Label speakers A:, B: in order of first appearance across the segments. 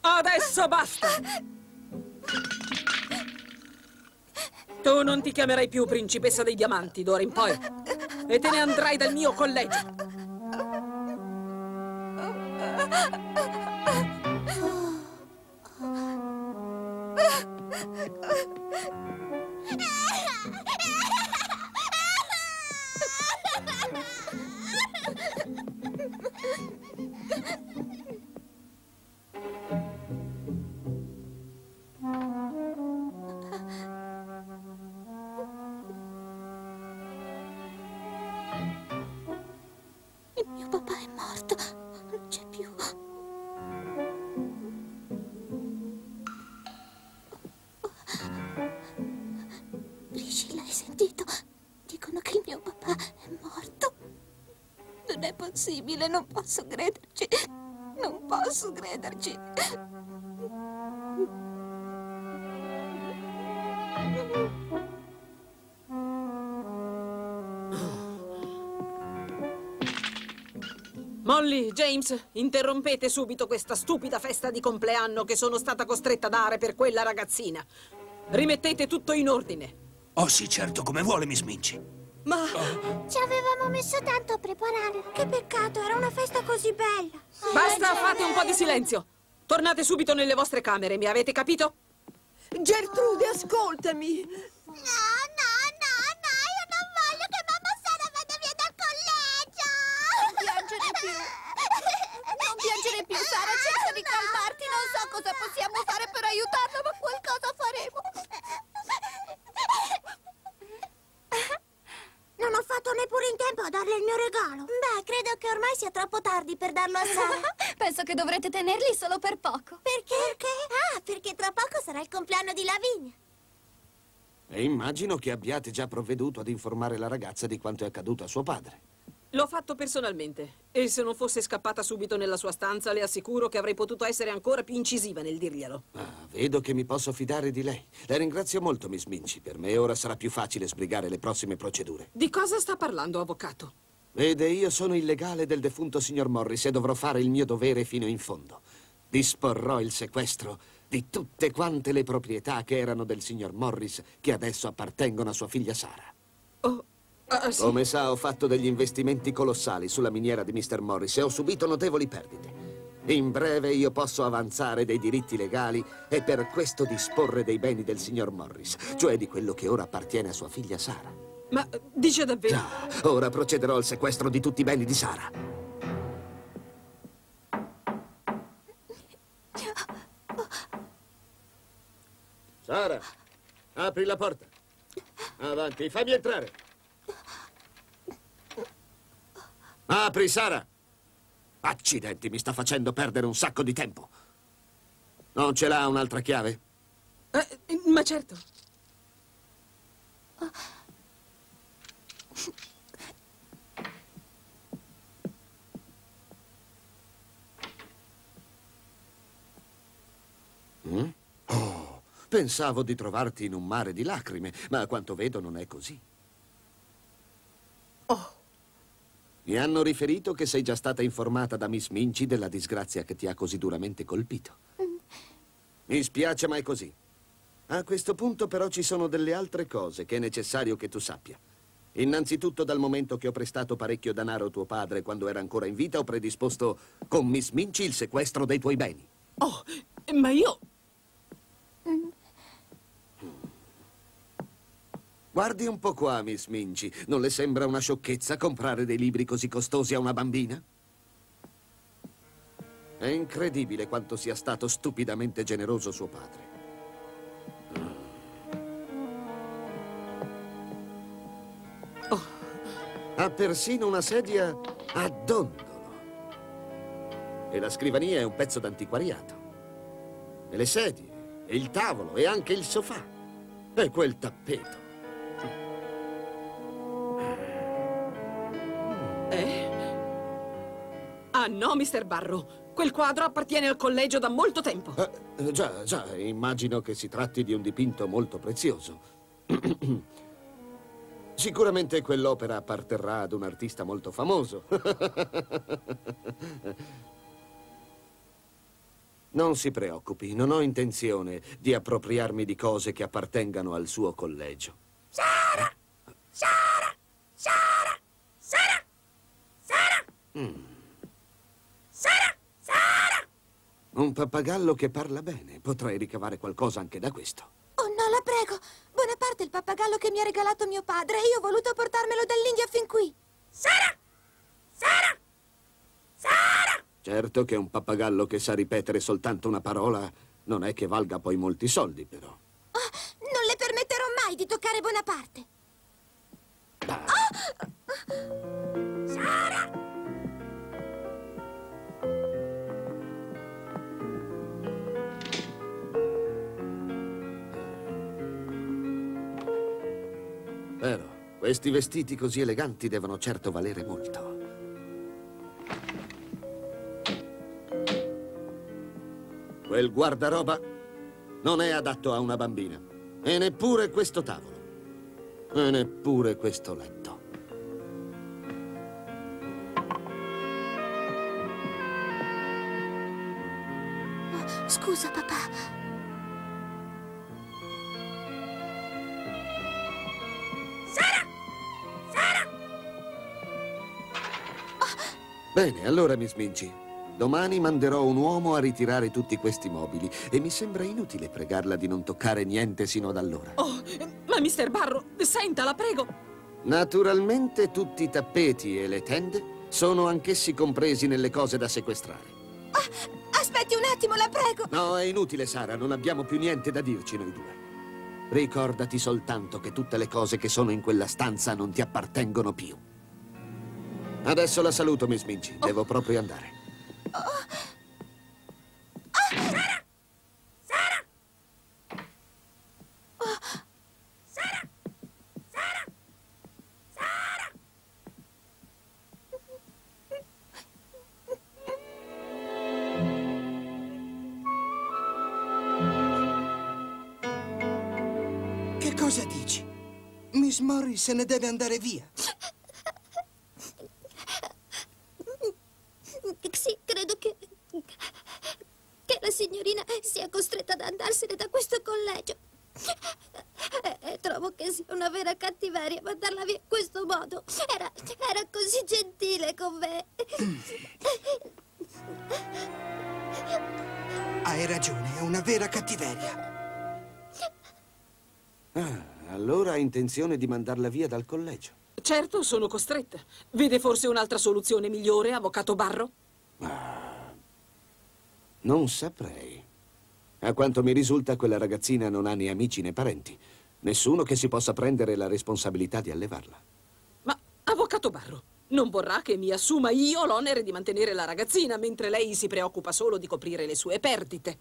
A: Adesso basta! Tu non ti chiamerai più principessa dei diamanti d'ora in poi. E te ne andrai dal mio collegio.
B: Possibile, non posso crederci. Non posso crederci.
A: Molly, James, interrompete subito questa stupida festa di compleanno che sono stata costretta a dare per quella ragazzina. Rimettete tutto in ordine.
C: Oh sì, certo, come vuole, Miss Minci.
A: Ma...
B: Ci avevamo messo tanto a prepararla. Che peccato, era una festa così bella.
A: Basta, fate un po' di silenzio. Tornate subito nelle vostre camere, mi avete capito?
D: Gertrude, ascoltami.
B: No, no, no, no, io non voglio che mamma Sara vada via dal collegio.
E: Non piangere più. Non piangere più, Sara, cerca di calmarti. Non so cosa possiamo fare per aiutarla, ma qualcosa faremo.
B: Fatto neppure in tempo a darle il mio regalo. Beh, credo che ormai sia troppo tardi per darlo a Sara.
E: Penso che dovrete tenerli solo per poco.
B: Perché? Perché? Ah, perché tra poco sarà il compleanno di Lavinia.
F: E immagino che abbiate già provveduto ad informare la ragazza di quanto è accaduto a suo padre.
A: L'ho fatto personalmente. E se non fosse scappata subito nella sua stanza, le assicuro che avrei potuto essere ancora più incisiva nel dirglielo.
F: Ah, vedo che mi posso fidare di lei. La ringrazio molto, Miss Minci. Per me ora sarà più facile sbrigare le prossime procedure.
A: Di cosa sta parlando, avvocato?
F: Vede, io sono il legale del defunto signor Morris e dovrò fare il mio dovere fino in fondo. Disporrò il sequestro di tutte quante le proprietà che erano del signor Morris che adesso appartengono a sua figlia Sara.
A: Oh, ah, sì.
F: Come sa, ho fatto degli investimenti colossali sulla miniera di Mr. Morris e ho subito notevoli perdite. In breve io posso avanzare dei diritti legali e per questo disporre dei beni del signor Morris, cioè di quello che ora appartiene a sua figlia Sara.
A: Ma dice davvero?
F: Già, ora procederò al sequestro di tutti i beni di Sara. Sara, apri la porta. Avanti, fammi entrare. Apri, Sara. Accidenti, mi sta facendo perdere un sacco di tempo. Non ce l'ha un'altra chiave?
A: Eh, ma certo.
F: Mm? Oh, pensavo di trovarti in un mare di lacrime, ma a quanto vedo non è così.
A: Oh,
F: Mi hanno riferito che sei già stata informata da Miss Minci della disgrazia che ti ha così duramente colpito. Mi spiace, ma è così. A questo punto però ci sono delle altre cose che è necessario che tu sappia. Innanzitutto dal momento che ho prestato parecchio denaro a tuo padre quando era ancora in vita ho predisposto con Miss Minci il sequestro dei tuoi beni.
A: oh, ma io...
F: Guardi un po' qua, Miss Minci. Non le sembra una sciocchezza comprare dei libri così costosi a una bambina? È incredibile quanto sia stato stupidamente generoso suo padre.
A: Oh,
F: Ha persino una sedia a dondolo. E la scrivania è un pezzo d'antiquariato. E le sedie, e il tavolo, e anche il sofà. E quel tappeto.
A: Ah no, Mr. Barrow. Quel quadro appartiene al collegio da molto tempo.
F: Eh, già, già, immagino che si tratti di un dipinto molto prezioso. Sicuramente quell'opera apparterrà ad un artista molto famoso. Non si preoccupi, non ho intenzione di appropriarmi di cose che appartengano al suo collegio.
C: Sara! Sara! Sara! Sara! Sara! Sara! Sara!
F: Un pappagallo che parla bene. Potrei ricavare qualcosa anche da questo.
B: Oh no, la prego! Bonaparte è il pappagallo che mi ha regalato mio padre e io ho voluto portarmelo dall'India fin qui.
C: Sara! Sara! Sara!
F: Certo che un pappagallo che sa ripetere soltanto una parola non è che valga poi molti soldi, però.
B: Ah, non le permetterò mai di toccare Bonaparte.
C: Sara!
F: Questi vestiti così eleganti devono certo valere molto. Quel guardaroba non è adatto a una bambina. E neppure questo tavolo. E neppure questo letto. Bene, allora, Miss Minci. Domani manderò un uomo a ritirare tutti questi mobili e mi sembra inutile pregarla di non toccare niente sino ad allora.
A: Oh, ma Mr. Barro, senta, la prego.
F: Naturalmente tutti i tappeti e le tende sono anch'essi compresi nelle cose da sequestrare.
B: Aspetti un attimo, la prego.
F: No, è inutile, Sara, non abbiamo più niente da dirci noi due. Ricordati soltanto che tutte le cose che sono in quella stanza non ti appartengono più. Adesso la saluto, Miss Minci. Devo proprio andare.
G: Che cosa dici? Miss Morris se ne deve andare via.
E: Sì, credo che... che la signorina sia costretta ad andarsene da questo collegio. E, e trovo che sia una vera cattiveria mandarla via in questo modo. Era, era così gentile con me.
G: Hai ragione, è una vera cattiveria.
F: Ah, allora ha intenzione di mandarla via dal collegio.
A: Certo, sono costretta. Vede forse un'altra soluzione migliore, avvocato Barro?
F: Non saprei. A quanto mi risulta, quella ragazzina non ha né amici né parenti. Nessuno che si possa prendere la responsabilità di allevarla.
A: Ma, avvocato Barro, non vorrà che mi assuma io l'onere di mantenere la ragazzina, mentre lei si preoccupa solo di coprire le sue perdite.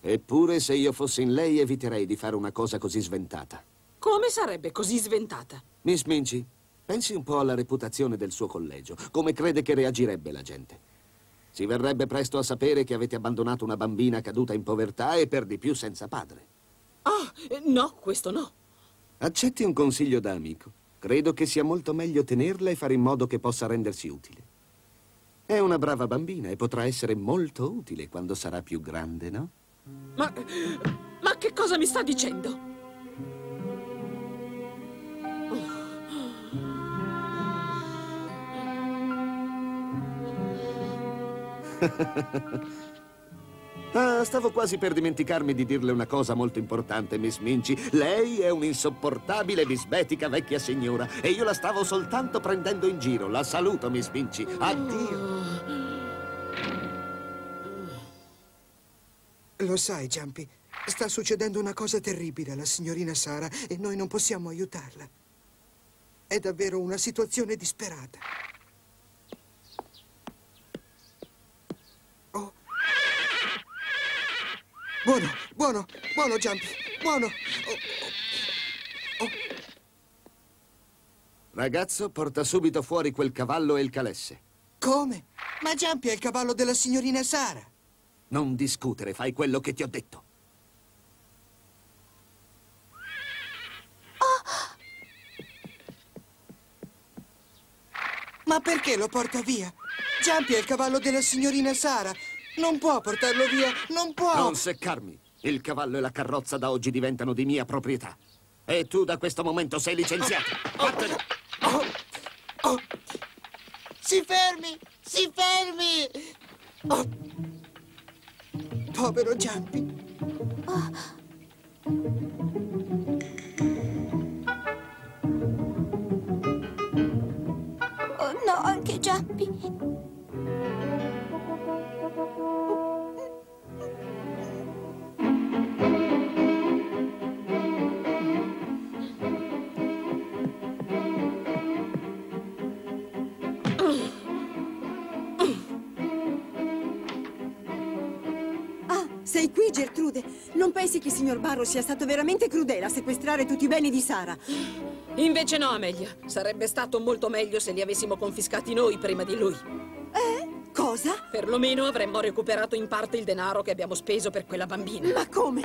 F: Eppure, se io fossi in lei, eviterei di fare una cosa così sventata.
A: Come sarebbe così sventata?
F: Miss Minci, pensi un po' alla reputazione del suo collegio. Come crede che reagirebbe la gente? Si verrebbe presto a sapere che avete abbandonato una bambina caduta in povertà e per di più senza padre.
A: Ah, eh, no, questo no.
F: Accetti un consiglio da amico. Credo che sia molto meglio tenerla e fare in modo che possa rendersi utile. È una brava bambina e potrà essere molto utile quando sarà più grande, no?
A: Ma, ma che cosa mi sta dicendo?
F: Ah, stavo quasi per dimenticarmi di dirle una cosa molto importante, Miss Minci. Lei è un'insopportabile bisbetica vecchia signora e io la stavo soltanto prendendo in giro. La saluto, Miss Minci. Addio.
G: Lo sai, Jumpy, sta succedendo una cosa terribile alla signorina Sara e noi non possiamo aiutarla. È davvero una situazione disperata. Buono, buono, Giampi, buono. Oh, oh. Oh.
F: Ragazzo, porta subito fuori quel cavallo e il calesse.
G: Come? Ma Giampi è il cavallo della signorina Sara.
F: Non discutere, fai quello che ti ho detto. Ah!
G: Ma perché lo porta via? Giampi è il cavallo della signorina Sara. Non può portarlo via, non può!
F: Non seccarmi! Il cavallo e la carrozza da oggi diventano di mia proprietà. E tu da questo momento sei licenziato. Vattene.
C: Si fermi! Si fermi!
G: Povero Giampi.
B: Oh no, anche Giampi.
D: Sei qui, Gertrude. Non pensi che il signor Barro sia stato veramente crudele a sequestrare tutti i beni di Sara?
A: Invece no, Amelia. Sarebbe stato molto meglio se li avessimo confiscati noi prima di lui.
D: Eh? Cosa?
A: Perlomeno avremmo recuperato in parte il denaro che abbiamo speso per quella bambina.
D: Ma come?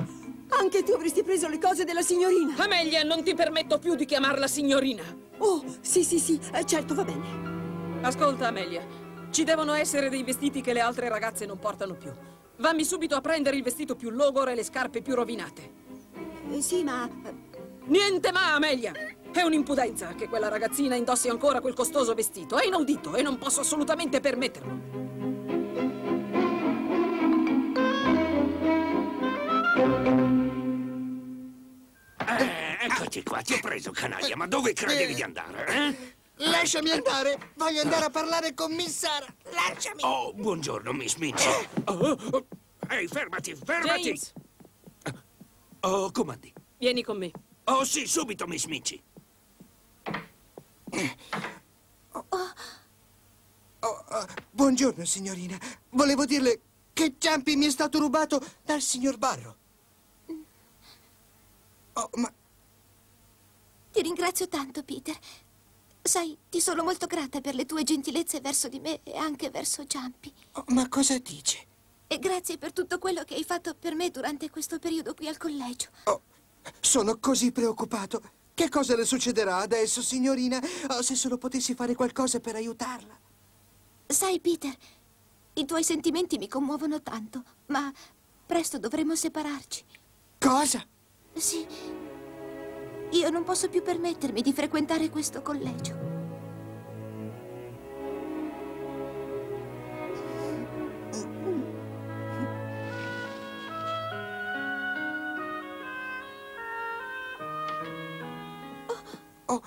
D: Anche tu avresti preso le cose della signorina.
A: Amelia, non ti permetto più di chiamarla signorina.
D: Oh, sì, sì, sì, eh, certo, va bene.
A: Ascolta, Amelia. Ci devono essere dei vestiti che le altre ragazze non portano più. Vammi subito a prendere il vestito più logoro e le scarpe più rovinate.
D: Eh, sì, ma...
A: Niente ma, Amelia! È un'impudenza che quella ragazzina indossi ancora quel costoso vestito. È inaudito e non posso assolutamente permetterlo.
H: Eh, eccoti qua, ti ho preso, canaglia, ma dove credevi di andare, eh?
C: Lasciami andare! Voglio andare a parlare con Miss Sara! Lasciami!
H: Oh, buongiorno, Miss Minci. Oh, oh. Ehi, fermati, fermati!
A: James,
H: Oh, comandi.
A: vieni con me.
H: Oh, sì, subito, Miss Minci.
G: Oh, oh, buongiorno, signorina. Volevo dirle che Giampi mi è stato rubato dal signor Barro. Oh, ma
B: Ti ringrazio tanto, Peter. Sai, ti sono molto grata per le tue gentilezze verso di me e anche verso Giampi.
G: oh, ma cosa dice?
B: E grazie per tutto quello che hai fatto per me durante questo periodo qui al collegio.
G: Oh, sono così preoccupato. Che cosa le succederà adesso, signorina? Oh, se solo potessi fare qualcosa per aiutarla.
B: Sai, Peter, i tuoi sentimenti mi commuovono tanto, ma presto dovremo separarci.
G: Cosa?
B: Sì. Io non posso più permettermi di frequentare questo collegio.
G: Oh.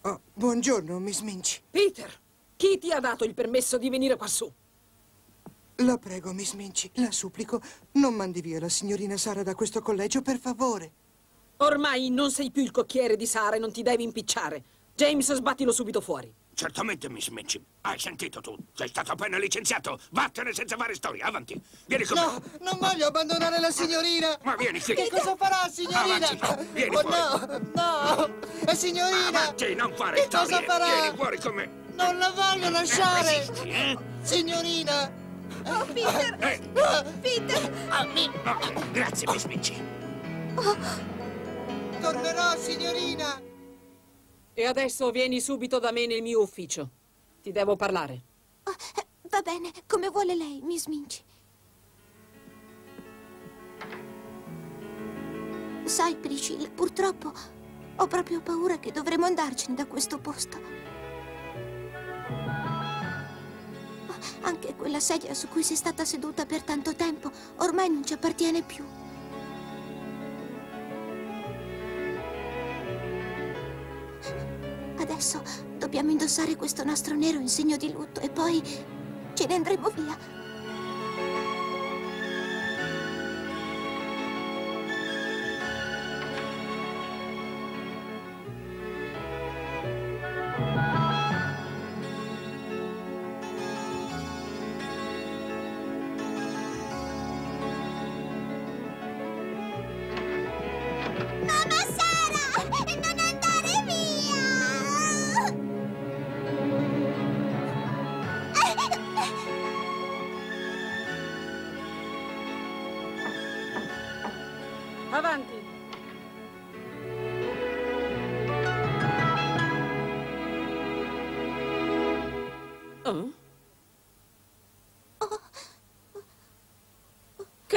G: Oh, buongiorno, Miss Minci.
A: Peter, chi ti ha dato il permesso di venire quassù?
G: La prego, Miss Minci, la supplico, non mandi via la signorina Sara da questo collegio, per favore.
A: Ormai non sei più il cocchiere di Sara e non ti devi impicciare. James, sbattilo subito fuori.
H: Certamente, Miss Minci. Hai sentito tu? Sei stato appena licenziato. Vattene senza fare storia, avanti. Vieni con
C: No,
H: me.
C: non voglio abbandonare la signorina!
H: Ma vieni qui.
C: Che cosa farà, signorina?
H: Avanti, vieni
C: oh
H: fuori.
C: no, no! Eh, signorina!
H: Avanti, non fare
C: Che
H: storie.
C: cosa farà?
H: Vieni fuori con me.
C: Non la voglio lasciare!
H: Resisti, eh?
C: Signorina!
B: Oh, Peter!
H: Eh,
B: Peter!
C: Ah, mi-
H: oh, grazie, Miss Minci.
C: Tornerò, signorina!
A: E adesso vieni subito da me nel mio ufficio. Ti devo parlare.
B: Oh, eh, va bene, come vuole lei, Miss Minci. Sai, Priscilla, purtroppo ho proprio paura che dovremo andarcene da questo posto. Anche quella sedia su cui sei stata seduta per tanto tempo ormai non ci appartiene più. Adesso dobbiamo indossare questo nastro nero in segno di lutto e poi ce ne andremo via.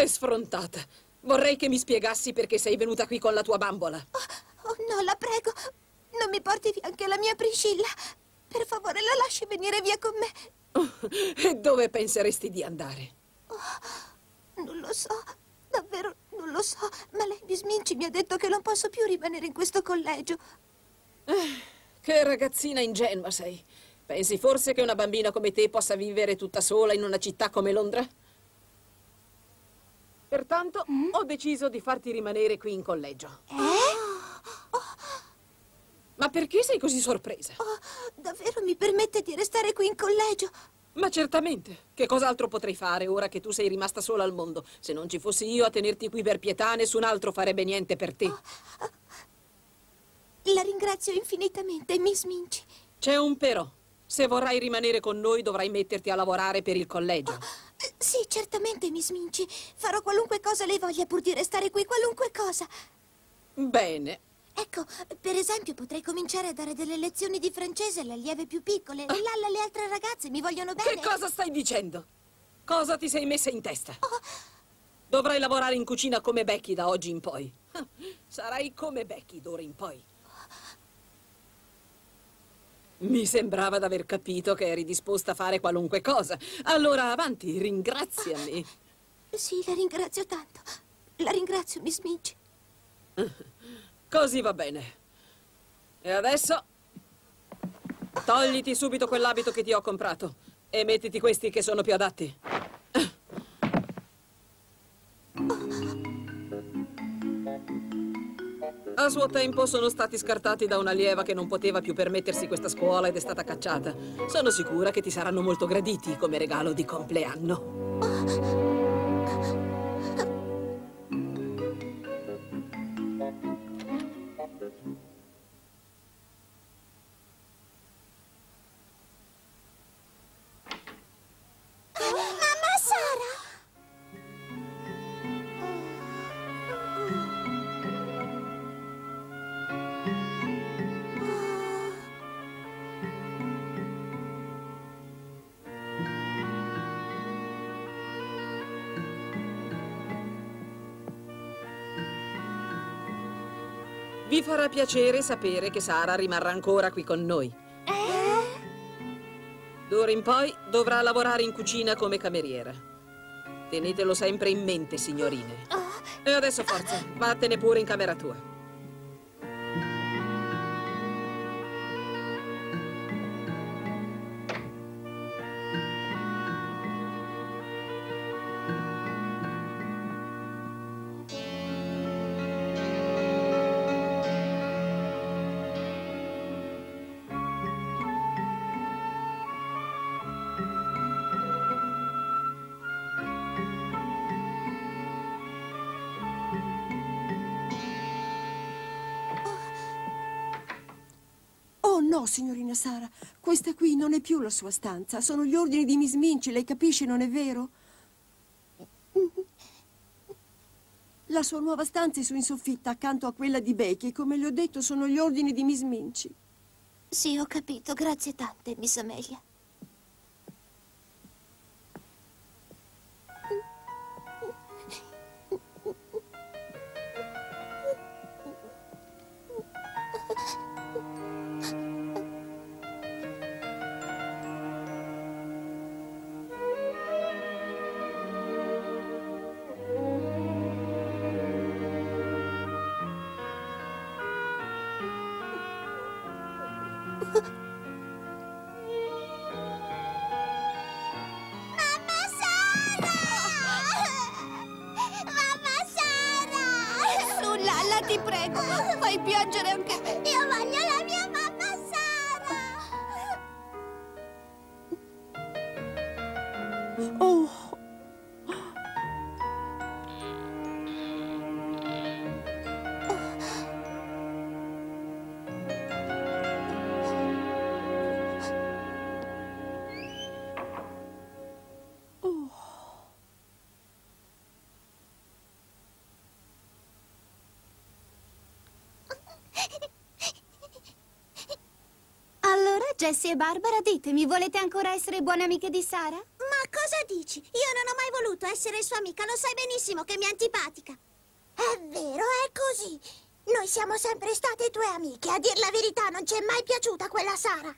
A: Che sfrontata. Vorrei che mi spiegassi perché sei venuta qui con la tua bambola.
B: Oh, oh, no, la prego. Non mi porti via anche la mia Priscilla. Per favore, la lasci venire via con me.
A: E dove penseresti di andare?
B: Non lo so, davvero non lo so. Ma lei, Miss Minci, mi ha detto che non posso più rimanere in questo collegio.
A: Che ragazzina ingenua sei. Pensi forse che una bambina come te possa vivere tutta sola in una città come Londra? Pertanto ho deciso di farti rimanere qui in collegio.
B: Eh?
A: Ma perché sei così sorpresa?
B: Oh, davvero mi permette di restare qui in collegio?
A: Ma certamente. Che cos'altro potrei fare ora che tu sei rimasta sola al mondo? Se non ci fossi io a tenerti qui per pietà, nessun altro farebbe niente per te.
B: La ringrazio infinitamente, Miss Minci.
A: C'è un però. Se vorrai rimanere con noi, dovrai metterti a lavorare per il collegio.
B: Sì, certamente, Miss Minci. Farò qualunque cosa lei voglia pur di restare qui, qualunque cosa.
A: Bene.
B: Ecco, per esempio, potrei cominciare a dare delle lezioni di francese alle allieve più piccole. E Lalla le altre ragazze mi vogliono bene.
A: Che cosa stai dicendo? Cosa ti sei messa in testa? Dovrai lavorare in cucina come Becky da oggi in poi. Sarai come Becky d'ora in poi. Mi sembrava d'aver capito che eri disposta a fare qualunque cosa. Allora, avanti, ringraziami.
B: Sì, la ringrazio tanto. La ringrazio, Miss Minci.
A: Così va bene. E adesso... Togliti subito quell'abito che ti ho comprato e mettiti questi che sono più adatti. A suo tempo sono stati scartati da un'allieva che non poteva più permettersi questa scuola ed è stata cacciata. Sono sicura che ti saranno molto graditi come regalo di compleanno. Vi farà piacere sapere che Sara rimarrà ancora qui con noi. D'ora in poi dovrà lavorare in cucina come cameriera. Tenetelo sempre in mente, signorine. E adesso forza, vattene pure in camera tua.
D: No, signorina Sara, questa qui non è più la sua stanza. Sono gli ordini di Miss Minci, lei capisce, non è vero? La sua nuova stanza è su in soffitta, accanto a quella di Becky, come le ho detto sono gli ordini di Miss Minci.
B: Sì, ho capito. Grazie tante, Miss Amelia. Fai piangere
I: Jessie e Barbara, ditemi, volete ancora essere buone amiche di Sara?
B: Ma cosa
J: dici? Io non ho mai voluto essere sua amica, lo sai benissimo che mi è antipatica.
K: È vero, è così. Noi siamo sempre state tue amiche. A dir la verità non ci è mai piaciuta quella Sara.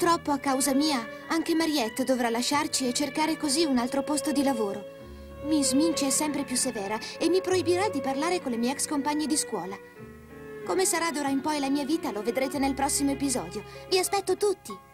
B: Purtroppo, a causa mia, anche Mariette dovrà lasciarci e cercare così un altro posto di lavoro. Miss Minch è sempre più severa e mi proibirà di parlare con le mie ex compagne di scuola. Come sarà d'ora in poi la mia vita lo vedrete nel prossimo episodio. Vi aspetto tutti!